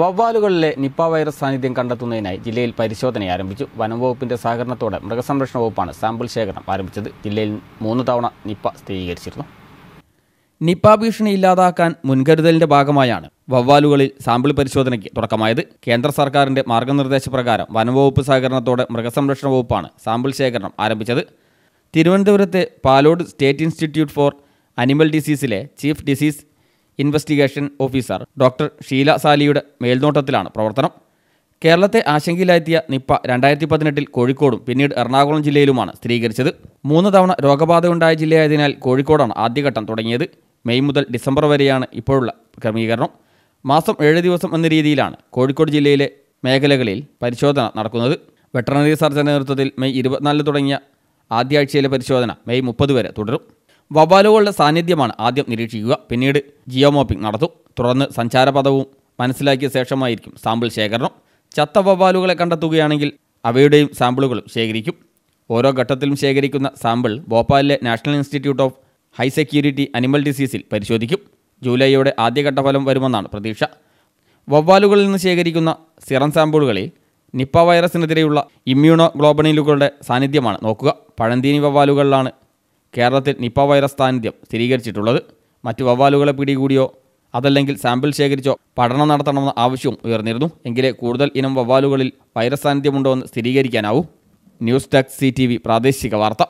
വവ്വാലുകളിലെ Nipah virus സാന്നിധ്യം കണ്ടെത്തുന്നതിനായി ജില്ലയിൽ പരിശോധന ആരംഭിച്ചു. വനം വകുപ്പിന്റെ സഹകരണത്തോടെ മൃഗസംരക്ഷണ വകുപ്പാണ് സാമ്പിൾ ശേഖരണം ആരംഭിച്ചത്. ജില്ലയിൽ മൂന്ന് തവണ നിപ്പ സ്ഥിരീകരിച്ചിരുന്നു. നിപ്പ ഭീഷണി ഇല്ലാതാക്കാൻ മുൻകരുതലിന്റെ ഭാഗമായാണ് വവ്വാലുകളിൽ സാമ്പിൾ പരിശോധനയ്ക്ക് തുടക്കമായത്. കേന്ദ്ര സർക്കാരിന്റെ മാർഗനിർദ്ദേശപ്രകാരം വനംവകുപ്പ് സഹകരണത്തോടെ മൃഗസംരക്ഷണ വകുപ്പാണ് സാമ്പിൾ ശേഖരണം ആരംഭിച്ചത്. തിരുവനന്തപുരത്തെ Palode state institute for animal ഡിസീസിലെ chief disease investigation officer doctor Sheela സാലിയുടെ മേൽനോട്ടത്തിലാണ് പ്രവർത്തനം. കേരളത്തെ ആശങ്കയിലായെത്തിയ നിപ്പ രണ്ടായിരത്തി പതിനെട്ടിൽ കോഴിക്കോടും പിന്നീട് എറണാകുളം ജില്ലയിലുമാണ് സ്ഥിരീകരിച്ചത്. മൂന്ന് തവണ രോഗബാധയുണ്ടായ ജില്ലയായതിനാൽ കോഴിക്കോടാണ് ആദ്യഘട്ടം തുടങ്ങിയത്. മെയ് മുതൽ ഡിസംബർ വരെയാണ് ഇപ്പോഴുള്ള ക്രമീകരണം. മാസം ഏഴ് ദിവസം എന്ന രീതിയിലാണ് കോഴിക്കോട് ജില്ലയിലെ മേഖലകളിൽ പരിശോധന നടക്കുന്നത്. വെറ്ററിനറി സർജൻ നേതൃത്വത്തിൽ മെയ് ഇരുപത്തിനാലിന് തുടങ്ങിയ ആദ്യ ആഴ്ചയിലെ പരിശോധന മെയ് മുപ്പത് വരെ തുടരും. വവ്വാലുകളുടെ സാന്നിധ്യമാണ് ആദ്യം നിരീക്ഷിക്കുക. പിന്നീട് ജിയോമോപ്പിംഗ് നടത്തും. തുടർന്ന് സഞ്ചാരപഥവും മനസ്സിലാക്കിയ ശേഷമായിരിക്കും സാമ്പിൾ ശേഖരണം. ചത്ത വവ്വാലുകളെ കണ്ടെത്തുകയാണെങ്കിൽ അവയുടെയും സാമ്പിളുകളും ശേഖരിക്കും. ഓരോ ഘട്ടത്തിലും ശേഖരിക്കുന്ന sample ഭോപ്പാലിലെ national institute of high security animal ഡിസീസിൽ പരിശോധിക്കും. ജൂലൈയോടെ ആദ്യഘട്ട ഫലം വരുമെന്നാണ് പ്രതീക്ഷ. വവ്വാലുകളിൽ നിന്ന് ശേഖരിക്കുന്ന സിറം സാമ്പിളുകളിൽ നിപ്പ വൈറസിനെതിരെയുള്ള ഇമ്മ്യൂണോ ഗ്ലോബണിലുകളുടെ സാന്നിധ്യമാണ് നോക്കുക. പഴന്തീനി വവ്വാലുകളിലാണ് കേരളത്തിൽ നിപ്പ വൈറസ് സാന്നിധ്യം സ്ഥിരീകരിച്ചിട്ടുള്ളത് മറ്റു വവ്വാലുകളെ പിടികൂടിയോ അതല്ലെങ്കിൽ സാമ്പിൾ ശേഖരിച്ചോ പഠനം നടത്തണമെന്ന ആവശ്യവും ഉയർന്നിരുന്നു. എങ്കിലേ കൂടുതൽ ഇനം വവ്വാലുകളിൽ വൈറസ് സാന്നിധ്യമുണ്ടോ എന്ന് സ്ഥിരീകരിക്കാനാവൂ. ന്യൂസ് ഡെസ്ക് സി പ്രാദേശിക വാർത്ത.